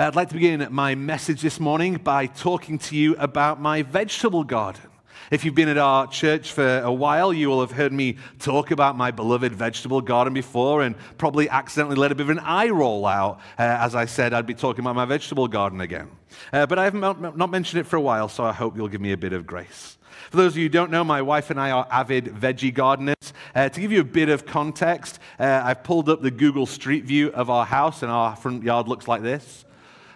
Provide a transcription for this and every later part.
I'd like to begin my message this morning by talking to you about my vegetable garden. If you've been at our church for a while, you will have heard me talk about my beloved vegetable garden before and probably accidentally let a bit of an eye roll out uh, as I said I'd be talking about my vegetable garden again. Uh, but I haven't not mentioned it for a while, so I hope you'll give me a bit of grace. For those of you who don't know, my wife and I are avid veggie gardeners. Uh, to give you a bit of context, uh, I've pulled up the Google Street View of our house, and our front yard looks like this.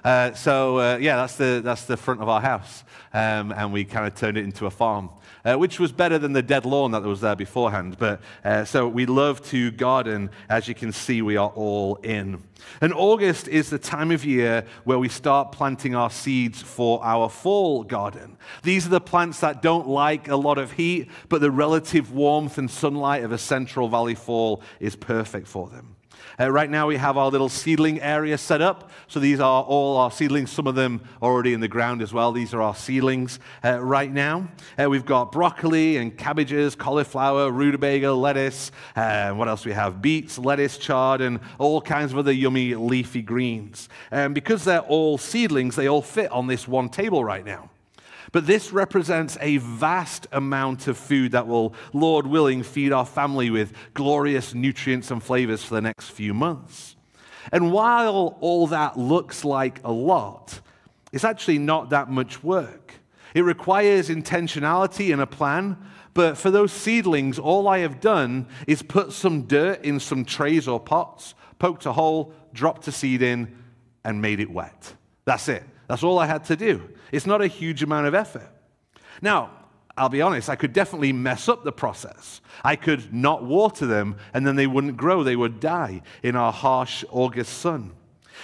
Uh, so, uh, yeah, that's the, that's the front of our house. Um, and we kind of turned it into a farm. Uh, which was better than the dead lawn that was there beforehand. But uh, so we love to garden. As you can see, we are all in. And August is the time of year where we start planting our seeds for our fall garden. These are the plants that don't like a lot of heat, but the relative warmth and sunlight of a Central Valley fall is perfect for them. Uh, right now, we have our little seedling area set up. So these are all our seedlings, some of them already in the ground as well. These are our seedlings uh, right now. Uh, we've got broccoli and cabbages, cauliflower, rutabaga, lettuce. Uh, what else we have? Beets, lettuce, chard, and all kinds of other yummy leafy greens. And because they're all seedlings, they all fit on this one table right now. But this represents a vast amount of food that will, Lord willing, feed our family with glorious nutrients and flavors for the next few months. And while all that looks like a lot, it's actually not that much work. It requires intentionality and a plan, but for those seedlings, all I have done is put some dirt in some trays or pots, poked a hole, dropped a seed in, and made it wet. That's it. That's all I had to do. It's not a huge amount of effort. Now, I'll be honest, I could definitely mess up the process. I could not water them and then they wouldn't grow, they would die in our harsh August sun.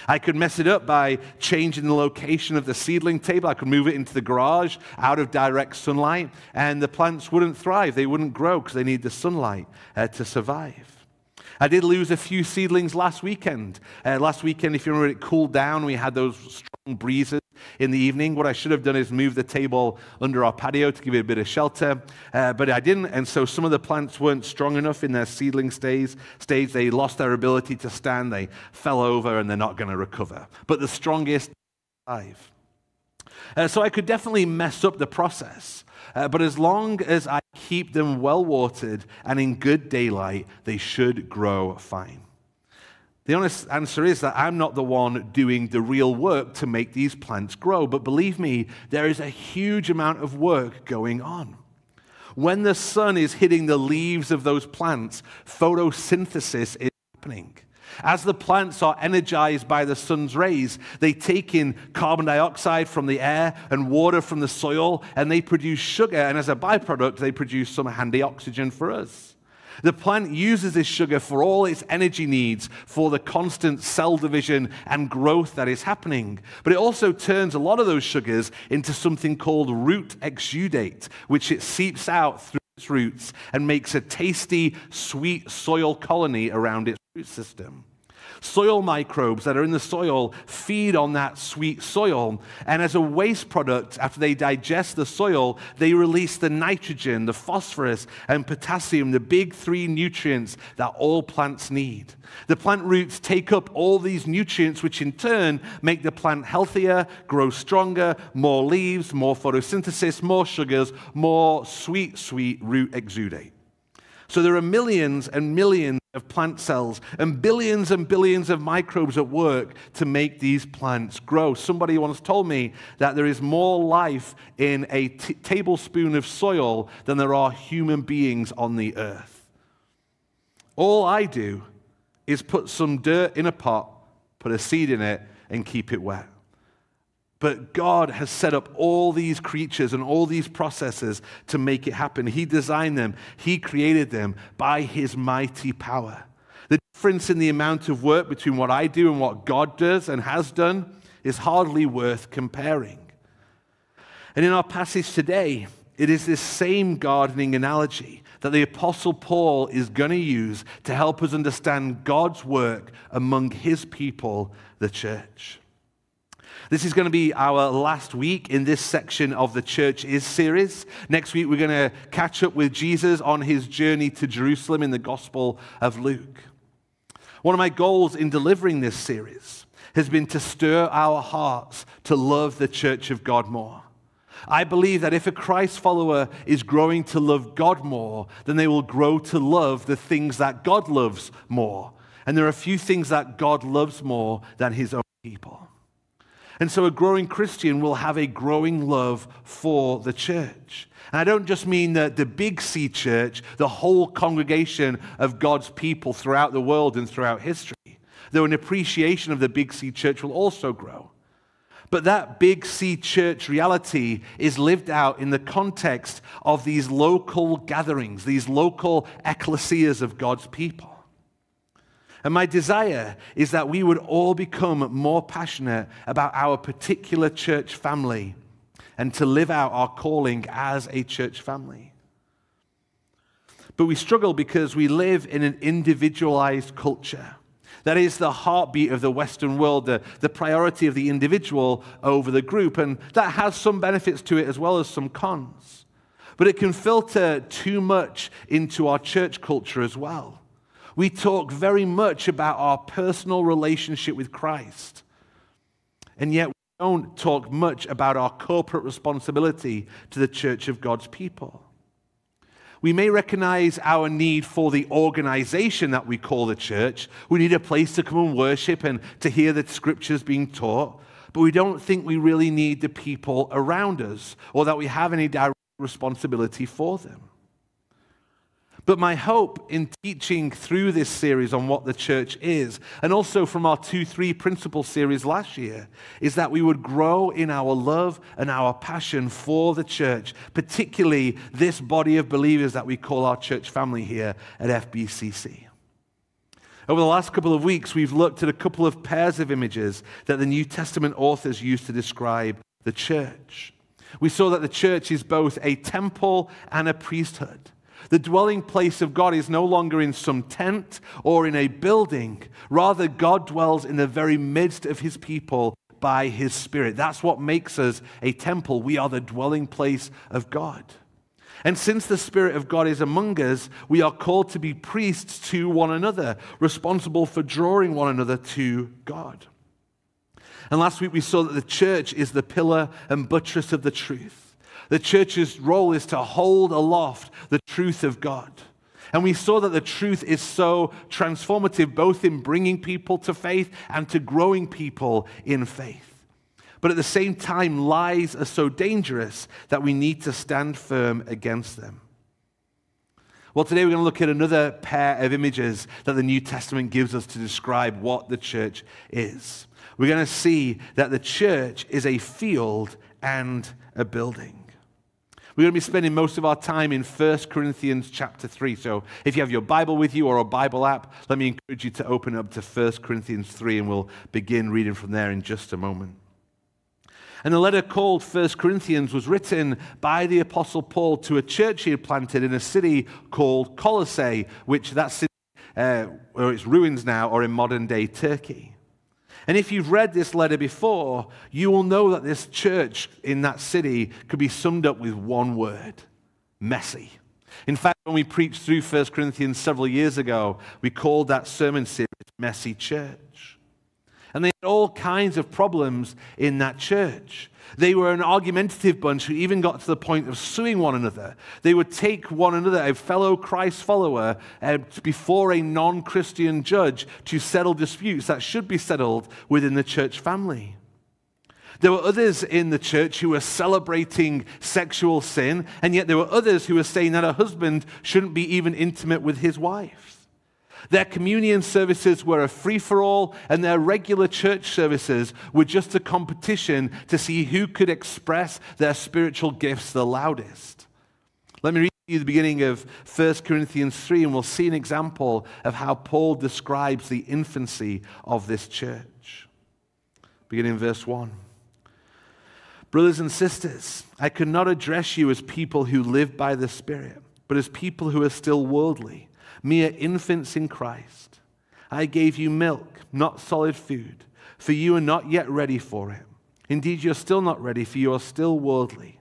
I could mess it up by changing the location of the seedling table. I could move it into the garage out of direct sunlight, and the plants wouldn't thrive. They wouldn't grow because they need the sunlight uh, to survive. I did lose a few seedlings last weekend. Uh, last weekend, if you remember, it cooled down. We had those strong breezes in the evening. What I should have done is move the table under our patio to give it a bit of shelter, uh, but I didn't. And so some of the plants weren't strong enough in their seedling stage. stage. They lost their ability to stand. They fell over and they're not going to recover. But the strongest alive. Uh, so I could definitely mess up the process. Uh, but as long as I keep them well watered and in good daylight, they should grow fine. The honest answer is that I'm not the one doing the real work to make these plants grow, but believe me, there is a huge amount of work going on. When the sun is hitting the leaves of those plants, photosynthesis is happening. As the plants are energized by the sun's rays, they take in carbon dioxide from the air and water from the soil, and they produce sugar. And as a byproduct, they produce some handy oxygen for us. The plant uses this sugar for all its energy needs, for the constant cell division and growth that is happening. But it also turns a lot of those sugars into something called root exudate, which it seeps out through its roots and makes a tasty, sweet soil colony around its root system. Soil microbes that are in the soil feed on that sweet soil. And as a waste product, after they digest the soil, they release the nitrogen, the phosphorus, and potassium, the big three nutrients that all plants need. The plant roots take up all these nutrients, which in turn make the plant healthier, grow stronger, more leaves, more photosynthesis, more sugars, more sweet, sweet root exudate. So there are millions and millions of plant cells and billions and billions of microbes at work to make these plants grow. Somebody once told me that there is more life in a tablespoon of soil than there are human beings on the earth. All I do is put some dirt in a pot, put a seed in it, and keep it wet. But God has set up all these creatures and all these processes to make it happen. He designed them, He created them by His mighty power. The difference in the amount of work between what I do and what God does and has done is hardly worth comparing. And in our passage today, it is this same gardening analogy that the Apostle Paul is going to use to help us understand God's work among His people, the church. This is going to be our last week in this section of the Church Is series. Next week, we're going to catch up with Jesus on his journey to Jerusalem in the Gospel of Luke. One of my goals in delivering this series has been to stir our hearts to love the church of God more. I believe that if a Christ follower is growing to love God more, then they will grow to love the things that God loves more. And there are a few things that God loves more than his own people. And so a growing Christian will have a growing love for the church. And I don't just mean the, the big C church, the whole congregation of God's people throughout the world and throughout history, though an appreciation of the big C church will also grow. But that big C church reality is lived out in the context of these local gatherings, these local ecclesias of God's people. And my desire is that we would all become more passionate about our particular church family and to live out our calling as a church family. But we struggle because we live in an individualized culture. That is the heartbeat of the Western world, the, the priority of the individual over the group. And that has some benefits to it as well as some cons. But it can filter too much into our church culture as well. We talk very much about our personal relationship with Christ. And yet, we don't talk much about our corporate responsibility to the church of God's people. We may recognize our need for the organization that we call the church. We need a place to come and worship and to hear the scriptures being taught. But we don't think we really need the people around us or that we have any direct responsibility for them. But my hope in teaching through this series on what the church is, and also from our 2 3 principle series last year, is that we would grow in our love and our passion for the church, particularly this body of believers that we call our church family here at FBCC. Over the last couple of weeks, we've looked at a couple of pairs of images that the New Testament authors used to describe the church. We saw that the church is both a temple and a priesthood. The dwelling place of God is no longer in some tent or in a building. Rather, God dwells in the very midst of his people by his Spirit. That's what makes us a temple. We are the dwelling place of God. And since the Spirit of God is among us, we are called to be priests to one another, responsible for drawing one another to God. And last week we saw that the church is the pillar and buttress of the truth. The church's role is to hold aloft the truth of God. And we saw that the truth is so transformative, both in bringing people to faith and to growing people in faith. But at the same time, lies are so dangerous that we need to stand firm against them. Well, today we're going to look at another pair of images that the New Testament gives us to describe what the church is. We're going to see that the church is a field and a building. We're going to be spending most of our time in 1 Corinthians chapter 3. So if you have your Bible with you or a Bible app, let me encourage you to open up to 1 Corinthians 3 and we'll begin reading from there in just a moment. And the letter called 1 Corinthians was written by the Apostle Paul to a church he had planted in a city called Colossae, which that city, uh, where its ruins now are in modern day Turkey. And if you've read this letter before, you will know that this church in that city could be summed up with one word messy. In fact, when we preached through 1 Corinthians several years ago, we called that sermon series Messy Church. And they had all kinds of problems in that church. They were an argumentative bunch who even got to the point of suing one another. They would take one another, a fellow Christ follower, uh, before a non Christian judge to settle disputes that should be settled within the church family. There were others in the church who were celebrating sexual sin, and yet there were others who were saying that a husband shouldn't be even intimate with his wife. Their communion services were a free for all, and their regular church services were just a competition to see who could express their spiritual gifts the loudest. Let me read you the beginning of 1 Corinthians 3, and we'll see an example of how Paul describes the infancy of this church. Beginning in verse 1. Brothers and sisters, I could not address you as people who live by the Spirit, but as people who are still worldly mere infants in Christ. I gave you milk, not solid food, for you are not yet ready for it. Indeed, you're still not ready, for you are still worldly.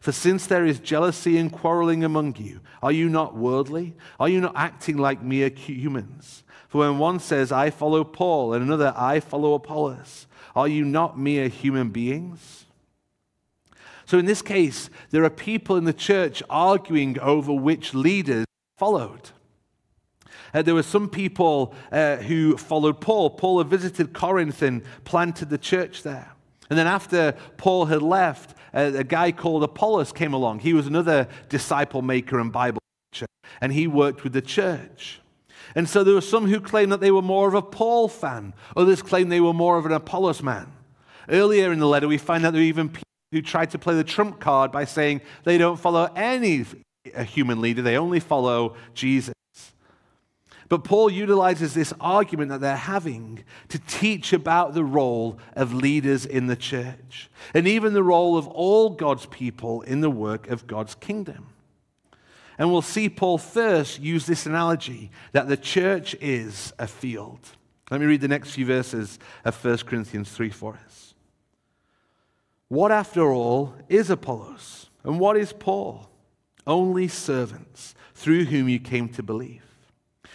For since there is jealousy and quarreling among you, are you not worldly? Are you not acting like mere humans? For when one says, I follow Paul, and another, I follow Apollos, are you not mere human beings? So in this case, there are people in the church arguing over which leaders followed. Uh, there were some people uh, who followed Paul. Paul had visited Corinth and planted the church there. And then after Paul had left, uh, a guy called Apollos came along. He was another disciple maker and Bible teacher, and he worked with the church. And so there were some who claimed that they were more of a Paul fan. Others claimed they were more of an Apollos man. Earlier in the letter, we find that there were even people who tried to play the trump card by saying they don't follow any human leader, they only follow Jesus. But Paul utilizes this argument that they're having to teach about the role of leaders in the church and even the role of all God's people in the work of God's kingdom. And we'll see Paul first use this analogy that the church is a field. Let me read the next few verses of 1 Corinthians 3 for us. What, after all, is Apollos? And what is Paul? Only servants through whom you came to believe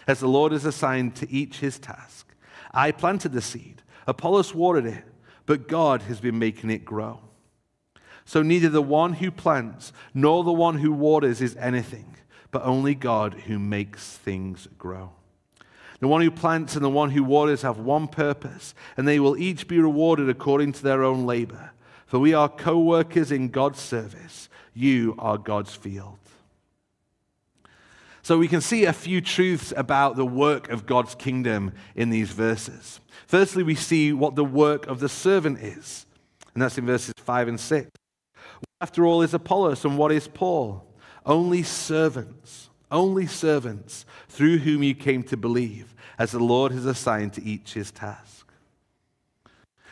as the Lord has assigned to each his task. I planted the seed, Apollos watered it, but God has been making it grow. So neither the one who plants nor the one who waters is anything, but only God who makes things grow. The one who plants and the one who waters have one purpose, and they will each be rewarded according to their own labor. For we are co workers in God's service. You are God's field. So we can see a few truths about the work of God's kingdom in these verses. Firstly, we see what the work of the servant is, and that's in verses 5 and 6. After all, is Apollos, and what is Paul? Only servants, only servants through whom you came to believe, as the Lord has assigned to each his task.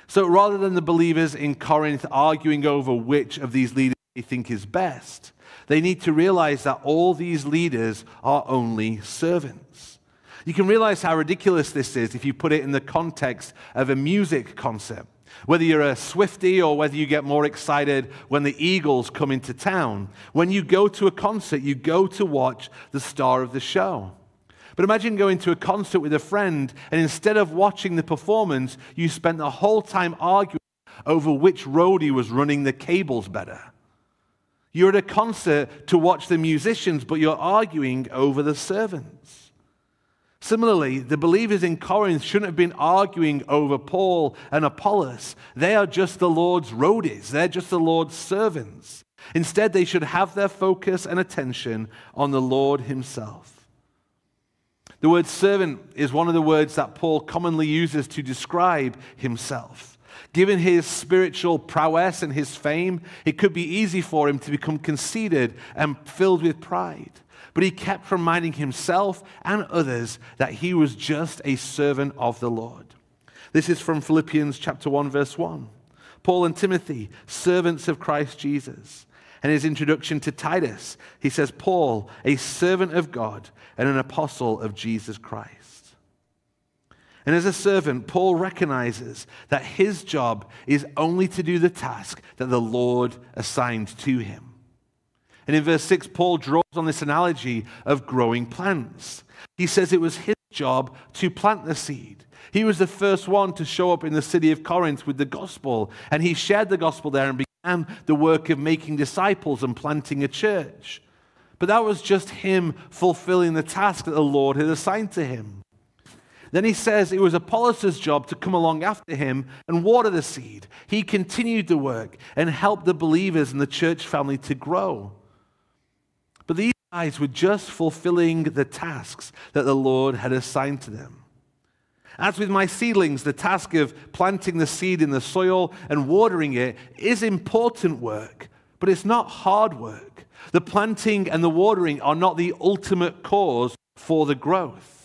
So rather than the believers in Corinth arguing over which of these leaders they think is best, they need to realize that all these leaders are only servants. You can realize how ridiculous this is if you put it in the context of a music concert. Whether you're a Swifty or whether you get more excited when the Eagles come into town, when you go to a concert, you go to watch the star of the show. But imagine going to a concert with a friend, and instead of watching the performance, you spent the whole time arguing over which roadie was running the cables better. You're at a concert to watch the musicians, but you're arguing over the servants. Similarly, the believers in Corinth shouldn't have been arguing over Paul and Apollos. They are just the Lord's roadies, they're just the Lord's servants. Instead, they should have their focus and attention on the Lord Himself. The word servant is one of the words that Paul commonly uses to describe himself. Given his spiritual prowess and his fame, it could be easy for him to become conceited and filled with pride. But he kept reminding himself and others that he was just a servant of the Lord. This is from Philippians chapter 1 verse 1. Paul and Timothy, servants of Christ Jesus. And his introduction to Titus, he says, Paul, a servant of God and an apostle of Jesus Christ. And as a servant, Paul recognizes that his job is only to do the task that the Lord assigned to him. And in verse 6, Paul draws on this analogy of growing plants. He says it was his job to plant the seed. He was the first one to show up in the city of Corinth with the gospel, and he shared the gospel there and began the work of making disciples and planting a church. But that was just him fulfilling the task that the Lord had assigned to him. Then he says it was Apollos' job to come along after him and water the seed. He continued the work and helped the believers in the church family to grow. But these guys were just fulfilling the tasks that the Lord had assigned to them. As with my seedlings, the task of planting the seed in the soil and watering it is important work, but it's not hard work. The planting and the watering are not the ultimate cause for the growth.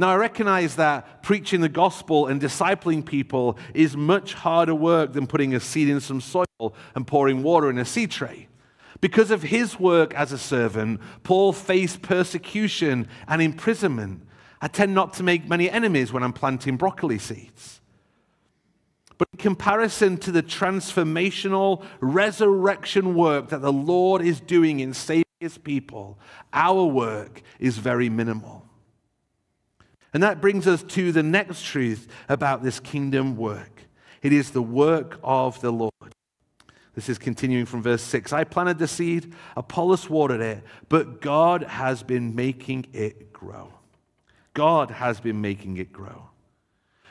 Now, I recognize that preaching the gospel and discipling people is much harder work than putting a seed in some soil and pouring water in a seed tray. Because of his work as a servant, Paul faced persecution and imprisonment. I tend not to make many enemies when I'm planting broccoli seeds. But in comparison to the transformational resurrection work that the Lord is doing in saving his people, our work is very minimal. And that brings us to the next truth about this kingdom work it is the work of the Lord. This is continuing from verse 6. I planted the seed, Apollos watered it, but God has been making it grow. God has been making it grow.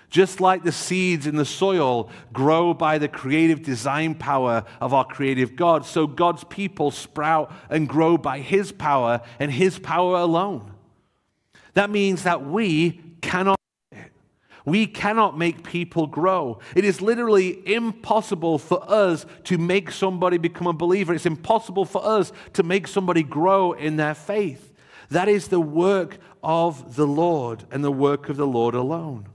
Just like the seeds in the soil grow by the creative design power of our creative God, so God's people sprout and grow by His power and His power alone. That means that we cannot we cannot make people grow. It is literally impossible for us to make somebody become a believer. It's impossible for us to make somebody grow in their faith. That is the work of the Lord and the work of the Lord alone.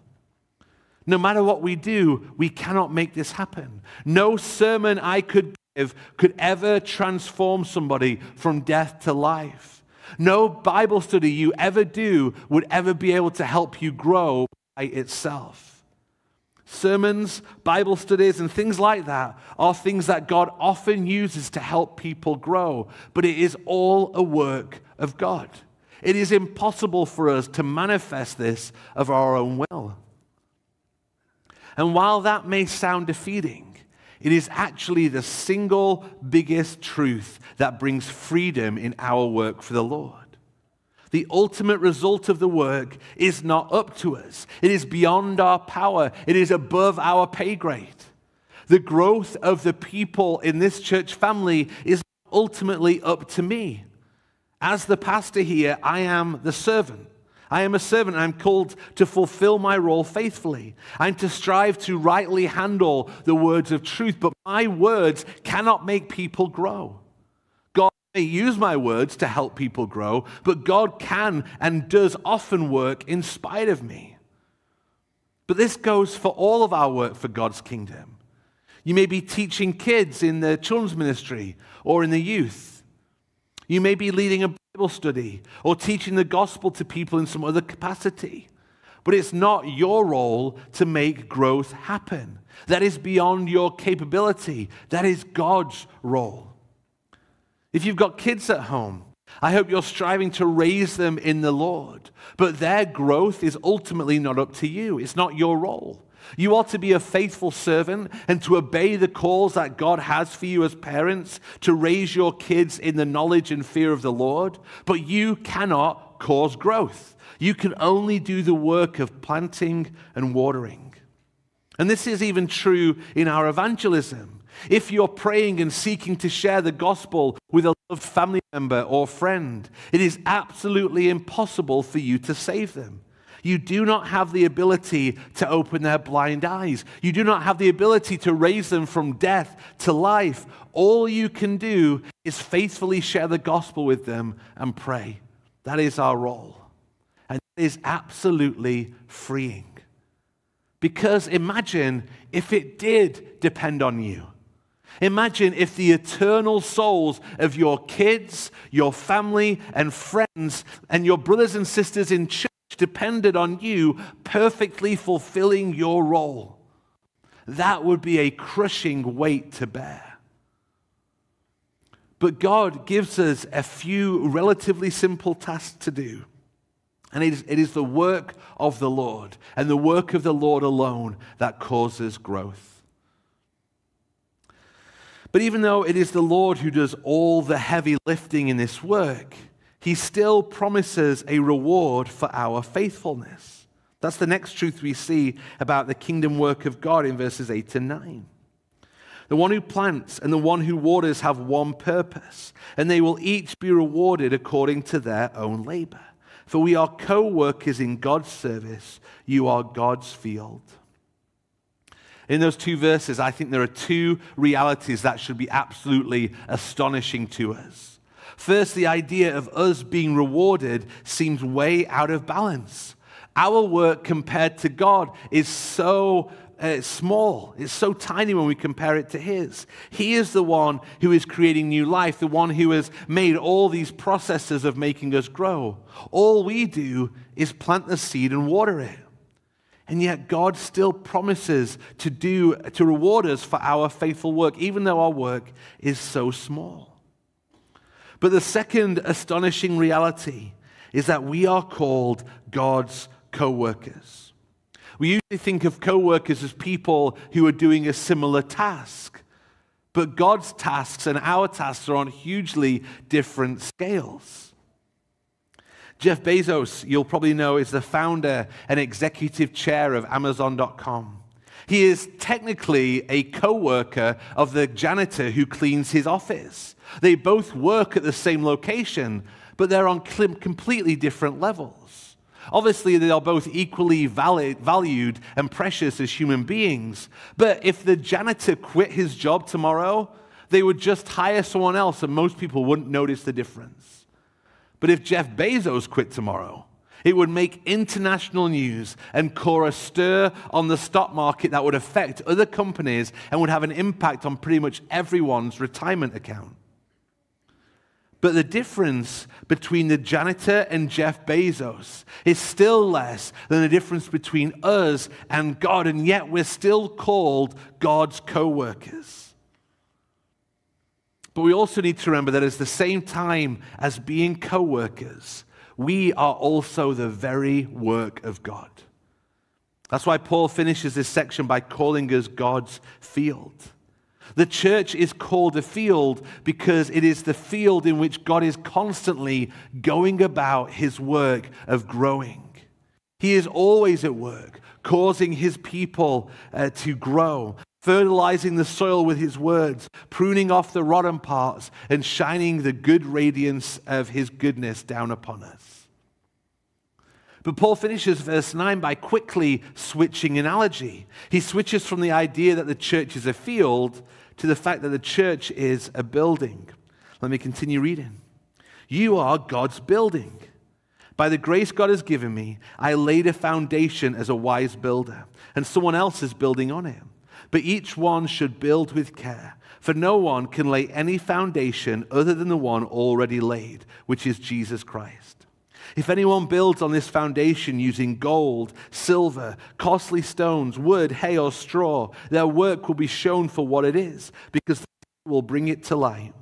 No matter what we do, we cannot make this happen. No sermon I could give could ever transform somebody from death to life. No Bible study you ever do would ever be able to help you grow by itself. Sermons, Bible studies, and things like that are things that God often uses to help people grow, but it is all a work of God. It is impossible for us to manifest this of our own will. And while that may sound defeating, it is actually the single biggest truth that brings freedom in our work for the Lord. The ultimate result of the work is not up to us. It is beyond our power. It is above our pay grade. The growth of the people in this church family is ultimately up to me. As the pastor here, I am the servant. I am a servant. I'm called to fulfill my role faithfully. I'm to strive to rightly handle the words of truth, but my words cannot make people grow. God may use my words to help people grow, but God can and does often work in spite of me. But this goes for all of our work for God's kingdom. You may be teaching kids in the children's ministry or in the youth. You may be leading a Bible study or teaching the gospel to people in some other capacity. But it's not your role to make growth happen. That is beyond your capability. That is God's role. If you've got kids at home, I hope you're striving to raise them in the Lord. But their growth is ultimately not up to you, it's not your role. You ought to be a faithful servant and to obey the calls that God has for you as parents to raise your kids in the knowledge and fear of the Lord, but you cannot cause growth. You can only do the work of planting and watering. And this is even true in our evangelism. If you're praying and seeking to share the gospel with a loved family member or friend, it is absolutely impossible for you to save them. You do not have the ability to open their blind eyes. You do not have the ability to raise them from death to life. All you can do is faithfully share the gospel with them and pray. That is our role. And it is absolutely freeing. Because imagine if it did depend on you. Imagine if the eternal souls of your kids, your family, and friends, and your brothers and sisters in church depended on you perfectly fulfilling your role. That would be a crushing weight to bear. But God gives us a few relatively simple tasks to do. And it is, it is the work of the Lord and the work of the Lord alone that causes growth. But even though it is the Lord who does all the heavy lifting in this work, he still promises a reward for our faithfulness. That's the next truth we see about the kingdom work of God in verses 8 and 9. The one who plants and the one who waters have one purpose, and they will each be rewarded according to their own labor. For we are co workers in God's service, you are God's field. In those two verses, I think there are two realities that should be absolutely astonishing to us. First, the idea of us being rewarded seems way out of balance. Our work compared to God is so uh, small. It's so tiny when we compare it to His. He is the one who is creating new life, the one who has made all these processes of making us grow. All we do is plant the seed and water it. And yet God still promises to do to reward us for our faithful work, even though our work is so small. But the second astonishing reality is that we are called God's co-workers. We usually think of co-workers as people who are doing a similar task. But God's tasks and our tasks are on hugely different scales. Jeff Bezos, you'll probably know, is the founder and executive chair of Amazon.com. He is technically a co worker of the janitor who cleans his office. They both work at the same location, but they're on completely different levels. Obviously, they are both equally valued and precious as human beings. But if the janitor quit his job tomorrow, they would just hire someone else and most people wouldn't notice the difference. But if Jeff Bezos quit tomorrow, it would make international news and cause a stir on the stock market that would affect other companies and would have an impact on pretty much everyone's retirement account. But the difference between the janitor and Jeff Bezos is still less than the difference between us and God, and yet we're still called God's co workers. But we also need to remember that at the same time as being co workers, we are also the very work of God. That's why Paul finishes this section by calling us God's field. The church is called a field because it is the field in which God is constantly going about his work of growing. He is always at work, causing his people uh, to grow, fertilizing the soil with his words, pruning off the rotten parts, and shining the good radiance of his goodness down upon us. But Paul finishes verse 9 by quickly switching analogy. He switches from the idea that the church is a field to the fact that the church is a building. Let me continue reading. You are God's building. By the grace God has given me, I laid a foundation as a wise builder, and someone else is building on it. But each one should build with care, for no one can lay any foundation other than the one already laid, which is Jesus Christ. If anyone builds on this foundation using gold, silver, costly stones, wood, hay, or straw, their work will be shown for what it is, because the will bring it to light.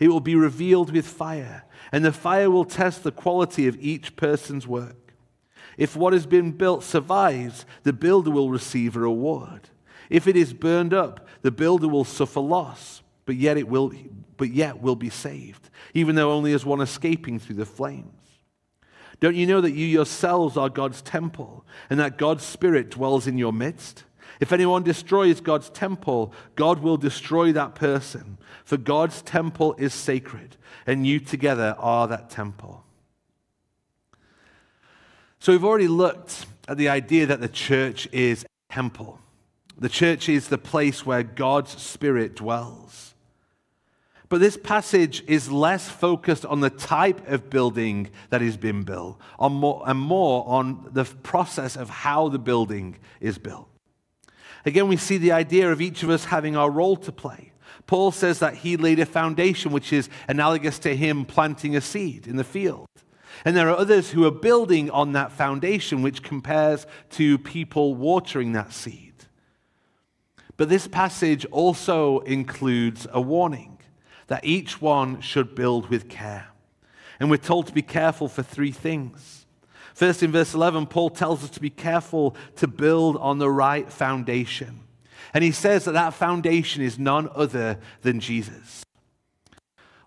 It will be revealed with fire, and the fire will test the quality of each person's work. If what has been built survives, the builder will receive a reward. If it is burned up, the builder will suffer loss, but yet it will but yet will be saved, even though only as one escaping through the flames. Don't you know that you yourselves are God's temple and that God's Spirit dwells in your midst? If anyone destroys God's temple, God will destroy that person. For God's temple is sacred, and you together are that temple. So we've already looked at the idea that the church is a temple. The church is the place where God's Spirit dwells. But this passage is less focused on the type of building that is being built and more on the process of how the building is built. Again, we see the idea of each of us having our role to play. Paul says that he laid a foundation which is analogous to him planting a seed in the field. And there are others who are building on that foundation, which compares to people watering that seed. But this passage also includes a warning that each one should build with care. And we're told to be careful for three things. First, in verse 11, Paul tells us to be careful to build on the right foundation. And he says that that foundation is none other than Jesus.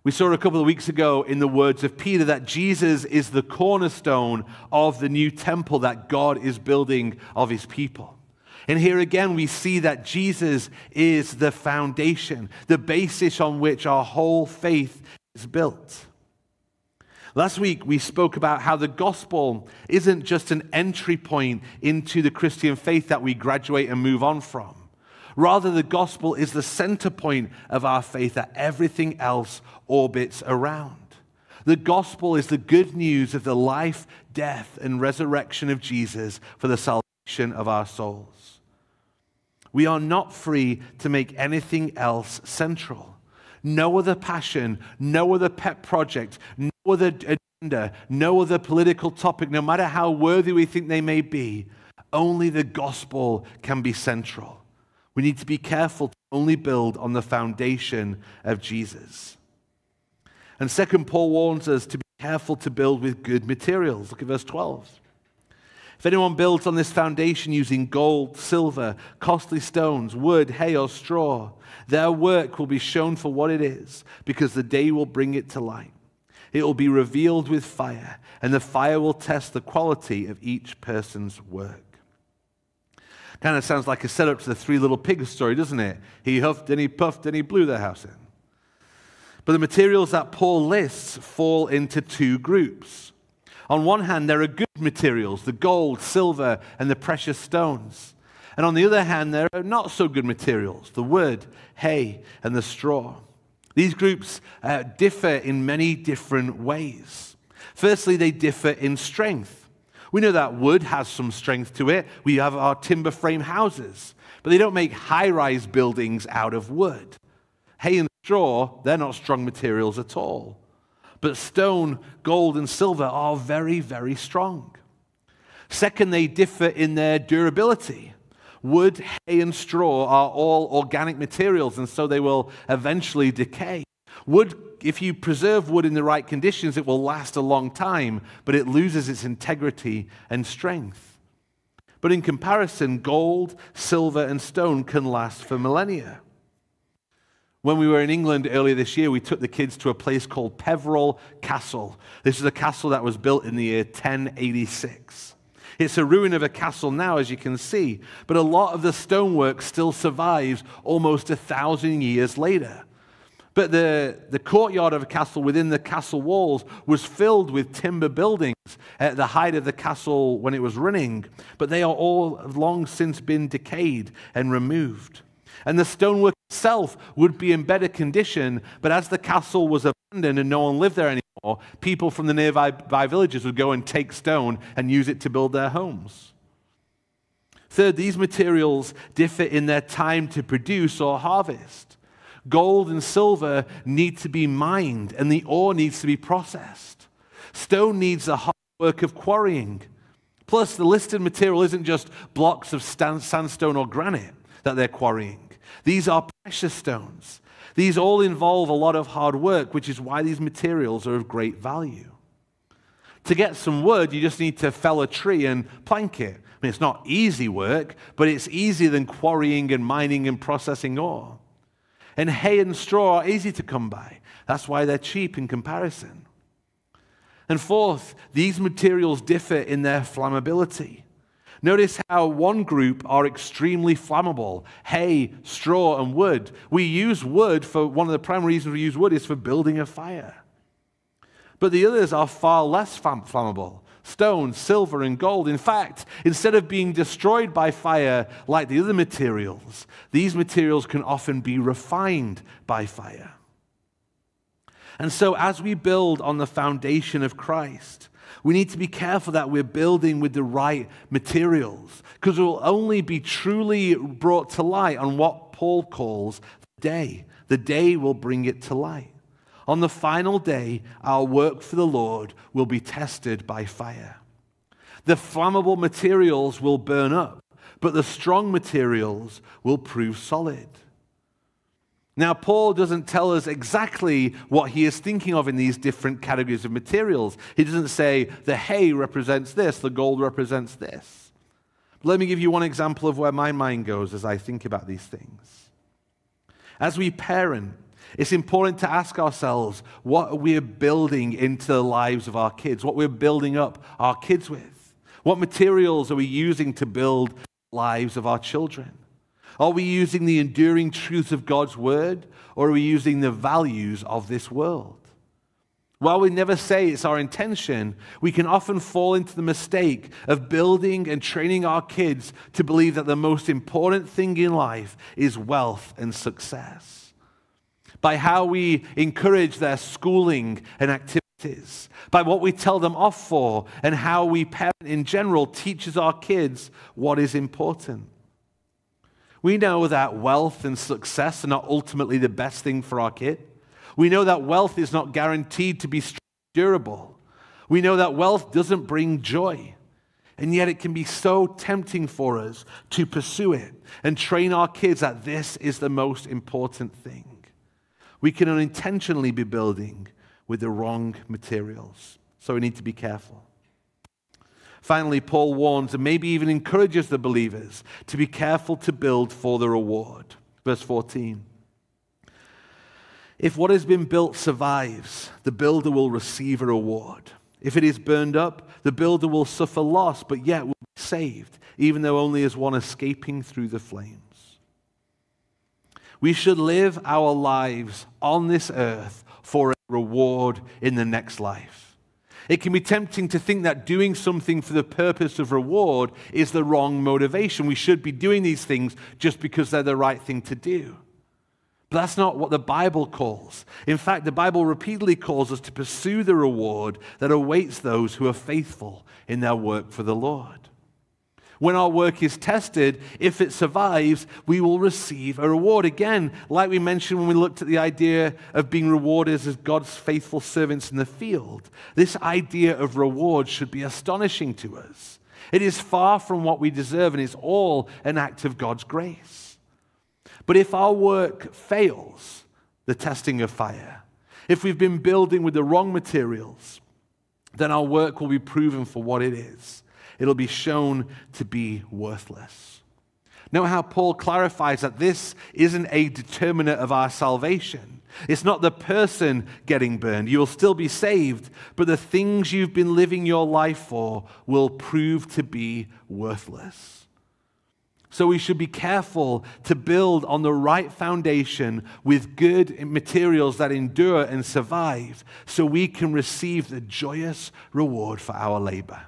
We saw a couple of weeks ago in the words of Peter that Jesus is the cornerstone of the new temple that God is building of his people. And here again, we see that Jesus is the foundation, the basis on which our whole faith is built. Last week, we spoke about how the gospel isn't just an entry point into the Christian faith that we graduate and move on from. Rather, the gospel is the center point of our faith that everything else orbits around. The gospel is the good news of the life, death, and resurrection of Jesus for the salvation of our souls. We are not free to make anything else central. No other passion, no other pet project, no other agenda, no other political topic, no matter how worthy we think they may be, only the gospel can be central. We need to be careful to only build on the foundation of Jesus. And second, Paul warns us to be careful to build with good materials. Look at verse 12. If anyone builds on this foundation using gold, silver, costly stones, wood, hay, or straw, their work will be shown for what it is, because the day will bring it to light. It will be revealed with fire, and the fire will test the quality of each person's work. Kind of sounds like a setup to the three little pigs story, doesn't it? He huffed and he puffed and he blew their house in. But the materials that Paul lists fall into two groups. On one hand, there are good materials, the gold, silver, and the precious stones. And on the other hand, there are not so good materials, the wood, hay, and the straw. These groups uh, differ in many different ways. Firstly, they differ in strength. We know that wood has some strength to it. We have our timber frame houses, but they don't make high rise buildings out of wood. Hay and straw, they're not strong materials at all. But stone, gold, and silver are very, very strong. Second, they differ in their durability. Wood, hay, and straw are all organic materials, and so they will eventually decay. Wood, if you preserve wood in the right conditions, it will last a long time, but it loses its integrity and strength. But in comparison, gold, silver, and stone can last for millennia. When we were in England earlier this year, we took the kids to a place called Peveril Castle. This is a castle that was built in the year 1086. It's a ruin of a castle now, as you can see, but a lot of the stonework still survives almost a thousand years later. But the, the courtyard of a castle within the castle walls was filled with timber buildings at the height of the castle when it was running, but they are all long since been decayed and removed and the stonework itself would be in better condition. But as the castle was abandoned and no one lived there anymore, people from the nearby villages would go and take stone and use it to build their homes. Third, these materials differ in their time to produce or harvest. Gold and silver need to be mined, and the ore needs to be processed. Stone needs the hard work of quarrying. Plus, the listed material isn't just blocks of sandstone or granite that they're quarrying. These are precious stones. These all involve a lot of hard work, which is why these materials are of great value. To get some wood, you just need to fell a tree and plank it. I mean, it's not easy work, but it's easier than quarrying and mining and processing ore. And hay and straw are easy to come by. That's why they're cheap in comparison. And fourth, these materials differ in their flammability. Notice how one group are extremely flammable hay, straw, and wood. We use wood for one of the primary reasons we use wood is for building a fire. But the others are far less flammable stone, silver, and gold. In fact, instead of being destroyed by fire like the other materials, these materials can often be refined by fire. And so, as we build on the foundation of Christ, we need to be careful that we're building with the right materials because it will only be truly brought to light on what Paul calls the day. The day will bring it to light. On the final day, our work for the Lord will be tested by fire. The flammable materials will burn up, but the strong materials will prove solid. Now, Paul doesn't tell us exactly what he is thinking of in these different categories of materials. He doesn't say the hay represents this, the gold represents this. But let me give you one example of where my mind goes as I think about these things. As we parent, it's important to ask ourselves what we're building into the lives of our kids, what we're building up our kids with. What materials are we using to build lives of our children? Are we using the enduring truth of God's word or are we using the values of this world? While we never say it's our intention, we can often fall into the mistake of building and training our kids to believe that the most important thing in life is wealth and success. By how we encourage their schooling and activities, by what we tell them off for, and how we parent in general teaches our kids what is important. We know that wealth and success are not ultimately the best thing for our kid. We know that wealth is not guaranteed to be durable. We know that wealth doesn't bring joy. And yet it can be so tempting for us to pursue it and train our kids that this is the most important thing. We can unintentionally be building with the wrong materials. So we need to be careful. Finally, Paul warns and maybe even encourages the believers to be careful to build for the reward. Verse 14. If what has been built survives, the builder will receive a reward. If it is burned up, the builder will suffer loss, but yet will be saved, even though only as one escaping through the flames. We should live our lives on this earth for a reward in the next life. It can be tempting to think that doing something for the purpose of reward is the wrong motivation. We should be doing these things just because they're the right thing to do. But that's not what the Bible calls. In fact, the Bible repeatedly calls us to pursue the reward that awaits those who are faithful in their work for the Lord. When our work is tested, if it survives, we will receive a reward. Again, like we mentioned when we looked at the idea of being rewarded as God's faithful servants in the field, this idea of reward should be astonishing to us. It is far from what we deserve and is all an act of God's grace. But if our work fails the testing of fire, if we've been building with the wrong materials, then our work will be proven for what it is it'll be shown to be worthless. Note how Paul clarifies that this isn't a determinant of our salvation. It's not the person getting burned. You will still be saved, but the things you've been living your life for will prove to be worthless. So we should be careful to build on the right foundation with good materials that endure and survive so we can receive the joyous reward for our labor.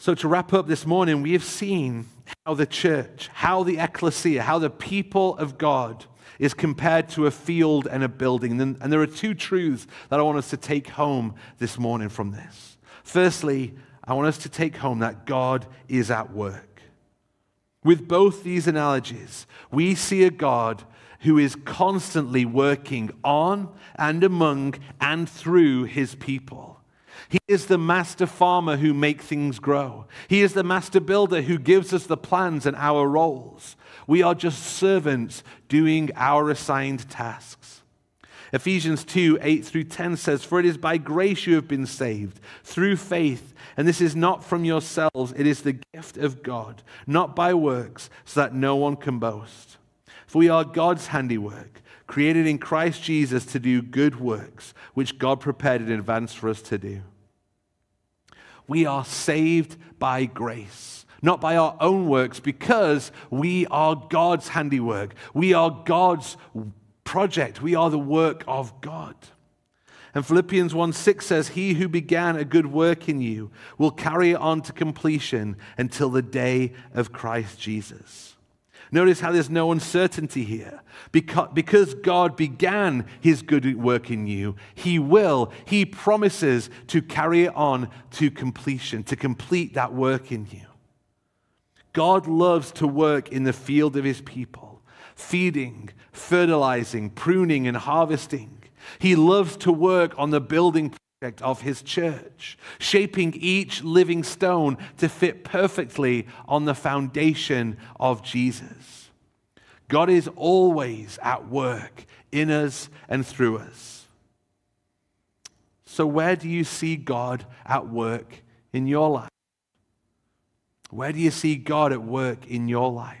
So, to wrap up this morning, we have seen how the church, how the ecclesia, how the people of God is compared to a field and a building. And, there are two truths that I want us to take home this morning from this. Firstly, I want us to take home that God is at work. With both these analogies, we see a God who is constantly working on and among and through his people. He is the master farmer who makes things grow. He is the master builder who gives us the plans and our roles. We are just servants doing our assigned tasks. Ephesians 2 8 through 10 says, For it is by grace you have been saved, through faith, and this is not from yourselves, it is the gift of God, not by works, so that no one can boast. For we are God's handiwork created in Christ Jesus to do good works, which God prepared in advance for us to do. We are saved by grace, not by our own works, because we are God's handiwork. We are God's project. We are the work of God. And Philippians 1 6 says, He who began a good work in you will carry it on to completion until the day of Christ Jesus. Notice how there's no uncertainty here. Because, God began his good work in you, he will, he promises to carry it on to completion, to complete that work in you. God loves to work in the field of his people, feeding, fertilizing, pruning, and harvesting. He loves to work on the building of his church, shaping each living stone to fit perfectly on the foundation of Jesus. God is always at work in us and through us. So, where do you see God at work in your life? Where do you see God at work in your life?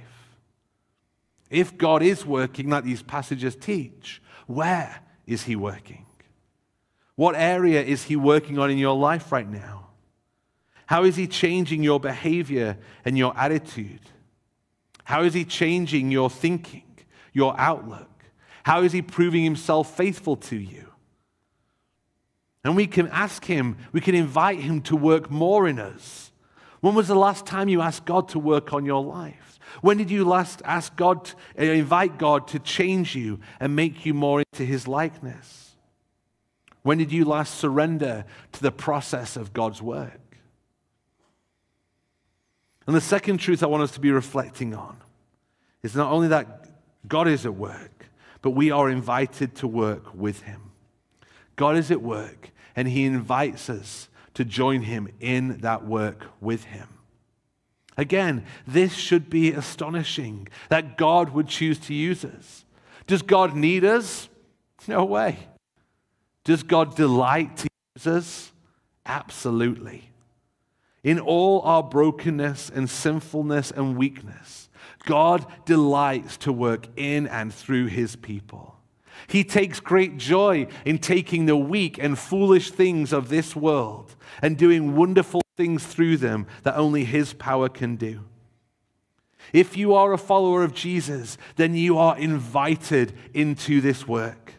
If God is working, like these passages teach, where is He working? What area is He working on in your life right now? How is He changing your behavior and your attitude? How is He changing your thinking, your outlook? How is He proving Himself faithful to you? And we can ask Him, we can invite Him to work more in us. When was the last time you asked God to work on your life? When did you last ask God, uh, invite God to change you and make you more into His likeness? When did you last surrender to the process of God's work? And the second truth I want us to be reflecting on is not only that God is at work, but we are invited to work with Him. God is at work, and He invites us to join him in that work with him. Again, this should be astonishing that God would choose to use us. Does God need us? No way. Does God delight to use us? Absolutely. In all our brokenness and sinfulness and weakness, God delights to work in and through his people. He takes great joy in taking the weak and foolish things of this world and doing wonderful things through them that only His power can do. If you are a follower of Jesus, then you are invited into this work.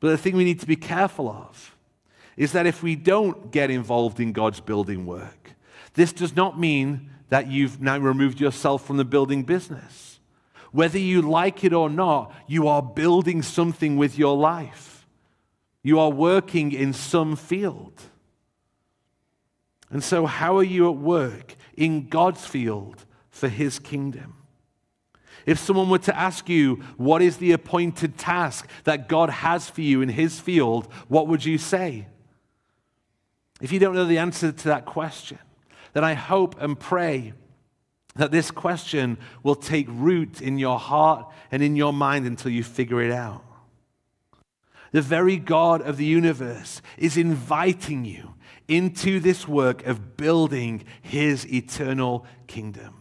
But the thing we need to be careful of is that if we don't get involved in God's building work, this does not mean that you've now removed yourself from the building business. Whether you like it or not, you are building something with your life. You are working in some field. And so, how are you at work in God's field for His kingdom? If someone were to ask you, what is the appointed task that God has for you in His field, what would you say? If you don't know the answer to that question, then I hope and pray that this question will take root in your heart and in your mind until you figure it out. The very God of the universe is inviting you into this work of building his eternal kingdom.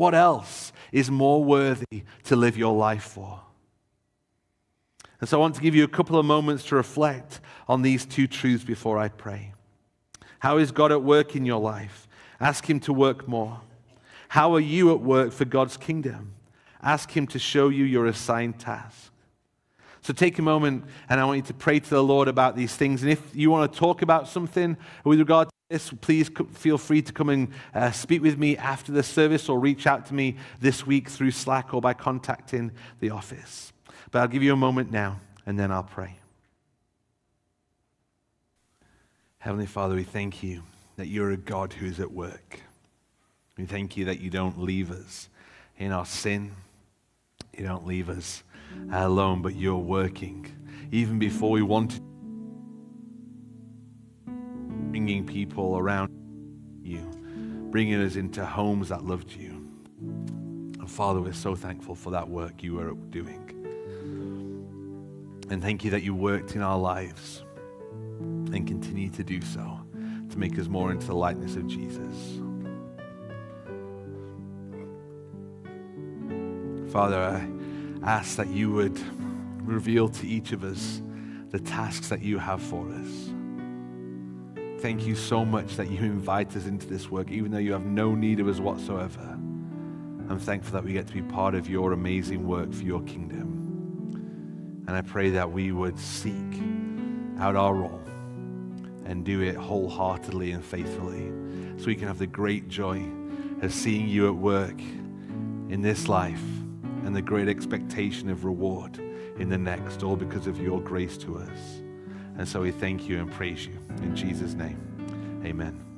What else is more worthy to live your life for? And so I want to give you a couple of moments to reflect on these two truths before I pray. How is God at work in your life? Ask Him to work more. How are you at work for God's kingdom? Ask Him to show you your assigned task. So take a moment and I want you to pray to the Lord about these things. And if you want to talk about something with regard to this, please feel free to come and uh, speak with me after the service or reach out to me this week through Slack or by contacting the office. But I'll give you a moment now and then I'll pray. Heavenly Father, we thank you that you're a God who is at work. We thank you that you don't leave us in our sin. You don't leave us alone, but you're working. Even before we wanted, bringing people around you, bringing us into homes that loved you. And Father, we're so thankful for that work you are doing. And thank you that you worked in our lives and continue to do so to make us more into the likeness of Jesus. Father, I ask that you would reveal to each of us the tasks that you have for us. Thank you so much that you invite us into this work, even though you have no need of us whatsoever. I'm thankful that we get to be part of your amazing work for your kingdom. And I pray that we would seek out our role and do it wholeheartedly and faithfully so we can have the great joy of seeing you at work in this life and the great expectation of reward in the next, all because of your grace to us. And so we thank you and praise you. In Jesus' name, amen.